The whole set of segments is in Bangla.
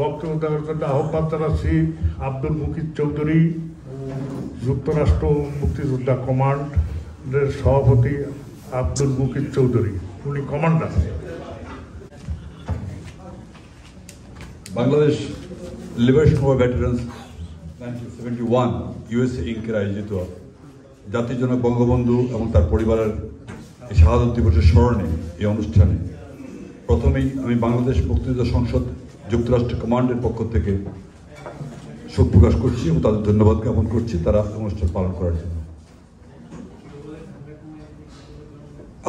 বক্তব্য দেওয়ার জন্য আহ্বান জানাচ্ছি আব্দুল মুকিদ চৌধুরী, যুক্তরাষ্ট্র মুক্তিযোদ্ধা কমান্ডের সভাপতি আব্দুল মুকিদ চৌধুরী। উনি commander. Bangladesh liberation war veterans nineteen seventy one, USA ইঙ্কের আয়োজিত জাতির জনক বঙ্গবন্ধু এবং তার পরিবারের শাহাদত দিবসের স্মরণে এই অনুষ্ঠানে প্রথমেই আমি বাংলাদেশ মুক্তিযুদ্ধ সংসদ যুক্তরাষ্ট্র কমান্ডের পক্ষ থেকে শোক প্রকাশ করছি এবং তাদের ধন্যবাদ জ্ঞাপন করছি তারা অনুষ্ঠান পালন করার জন্য।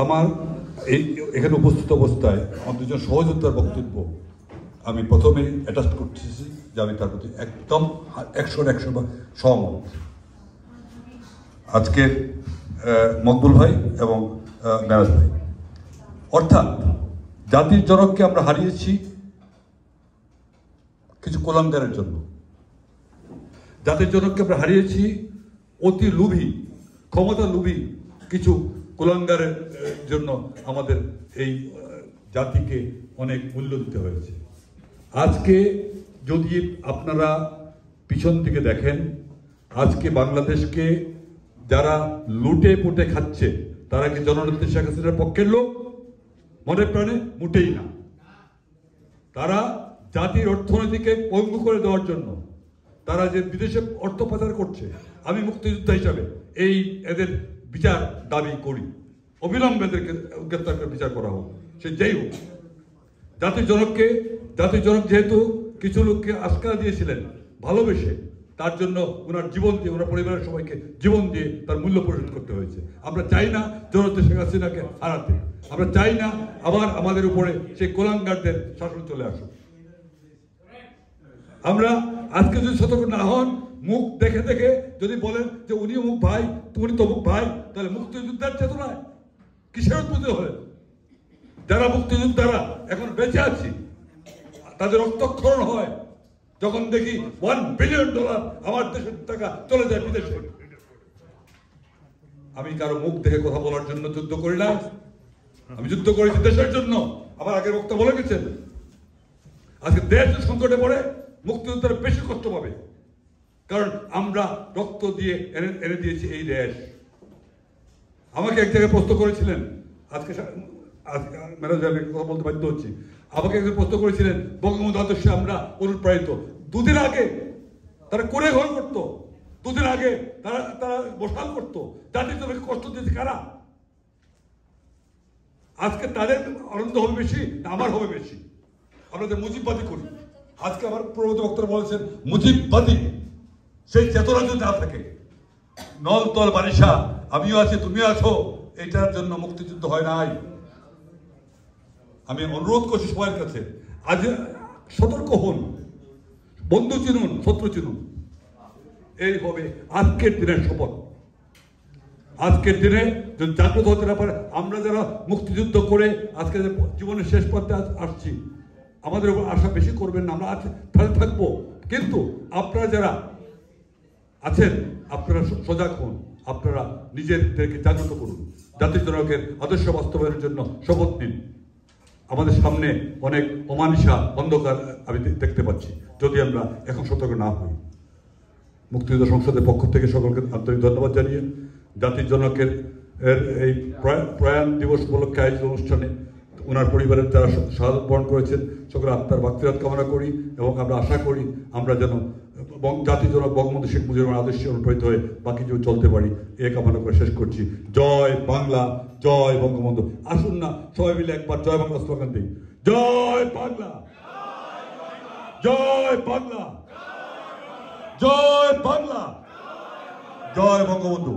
আমার এই এখানে উপস্থিত অবস্থায় আমার দুজন সহযোদ্ধার বক্তব্য আমি প্রথমে অ্যাটাচ করতেছি যে আমি তার প্রতি একদম একশো একশো সহমত। আজকের মকবুল ভাই এবং মেরাজ ভাই। অর্থাৎ জাতির জনককে আমরা হারিয়েছি কিছু কোলাঙ্গারের জন্য। জাতির জনককে আমরা হারিয়েছি? অতি লুভি, ক্ষমতা লুভি কিছু কুলাঙ্গারের জন্য আমাদের এই জাতিকে অনেক মূল্য দিতে হয়েছে। আজকে যদি আপনারা পিছন দিকে দেখেন, আজকে বাংলাদেশকে যারা লুটে পুটে খাচ্ছে, তারা কি জননেত্রী শেখ হাসিনার পক্ষের লোক? মনে প্রাণে মোটেই না। তারা জাতির অর্থনীতিকে পঙ্গু করে দেওয়ার জন্য তারা যে বিদেশে অর্থ পাচার করছে, আমি মুক্তিযোদ্ধা হিসাবে এই এদের বিচার দাবি করি। অবিলম্বে এদেরকে গ্রেপ্তার করে বিচার করা হোক। সে যেই হোক। জাতির জনককে, জাতির জনক যেহেতু কিছু লোককে আস্কারা দিয়েছিলেন, ভালোবেসে তার জন্য ওনার জীবন দিয়ে, ওনার পরিবারের সবাইকে জীবন দিয়ে তার মূল্য পরিশোধ করতে হয়েছে। আমরা চাই না জনতা শেখ হাসিনাকে হারাতে। আমরা চাই না আবার আমাদের উপরে সেই কোলাঙ্গারদের শাসন চলে আসুক। আমরা আজকে যদি সতর্ক না হন, মুখ দেখে দেখে যদি বলেন যে উনি মুখ ভাই তুমি তো মুখ ভাই, তাহলে মুক্তিযোদ্ধার চেতনায় কিসের উৎপত্তি হলেন যারা মুক্তিযোদ্ধারা এখন বেঁচে আছি, তাদের রক্তক্ষরণ হয় যখন দেখি ওয়ান বিলিয়ন ডলার আমার দেশের টাকা চলে যায় বিদেশে। আমি কারও মুখ দেখে কথা বলার জন্য যুদ্ধ করি না। আমি যুদ্ধ করেছি দেশের জন্য। আমার আগের বক্তা বলে গেছেন। আজকে দেশ সংকটে পড়ে মুক্তিযোদ্ধারা বেশি কষ্ট পাবে। কারণ আমরা রক্ত দিয়ে এনে এনে দিয়েছি এই দেশ। আমাকে এক জায়গায় প্রশ্ন করেছিলেন, আজকে আজকে ম্যানেজার কথা বলতে বাধ্য হচ্ছি। আমাকে একজন প্রশ্ন করেছিলেন, বঙ্গবন্ধু আদর্শে আমরা অনুপ্রাণিত। দুদিন আগে তারা করে ঘর করতো। দুদিন আগে তারা তারা বসাল করতো। জাতির জন্য কষ্ট দিয়েছে কারা? আজকে তাদের আনন্দ হবে বেশি না আমার হবে বেশি? আমরা যে মুজিববাদী করি। আজকে আমার প্রবত বক্তব্য বলেছেন মুজিববাদী সেই চেতনা যদি না থাকে, নলতল বারিশা, আমিও আছি, তুমিও আছো, এটার জন্য মুক্তিযুদ্ধ হয় নাই। আমি অনুরোধ করছি সবার কাছে, আজ সতর্ক হন, বন্ধু চিনুন, শত্রু চিনুন। এই হবে আজকের দিনের শপথ। আজকের দিনে যদি জাগ্রত হতে না পারে, আমরা যারা মুক্তিযুদ্ধ করে আজকে জীবনের শেষ পথে আস- আসছি আমাদের উপর আশা বেশি করবেন না, আমরা আছে তাহলে থাকব। কিন্তু আপনারা যারা আছেন, আপনারা সজাগ হন। আপনারা নিজেদেরকে জাগ্রত করুন। জাতির জনকের আদর্শ বাস্তবায়নের জন্য শপথ নিন। আমাদের সামনে অনেক অমানিসা অন্ধকার আমি দেখতে পাচ্ছি, যদি আমরা এখন সতর্ক না হই। মুক্তিযুদ্ধ সংসদের পক্ষ থেকে সকলকে আন্তরিক ধন্যবাদ জানিয়ে জাতির জনকের এর এই প্রয়া- প্রয়াণ দিবস উপলক্ষে আয়োজিত অনুষ্ঠানে ওনার পরিবারের তারা শাহাদত বরণ করেছেন, সকলে আত্মার বাক্তিরাত কামনা করি এবং আমরা আশা করি আমরা যেন জাতির জনক বঙ্গবন্ধু শেখ মুজিবুর আদর্শে অনুপ্রাণিত হয়ে বাকি জীবন চলতে পারি। এ কামনা করে শেষ করছি। জয় বাংলা, জয় বঙ্গবন্ধু। আসুন না, সবাই মিলে একবার জয় বাংলা স্লোগান দিই। জয় বাংলা! জয় বাংলা! জয় বাংলা! জয় বঙ্গবন্ধু!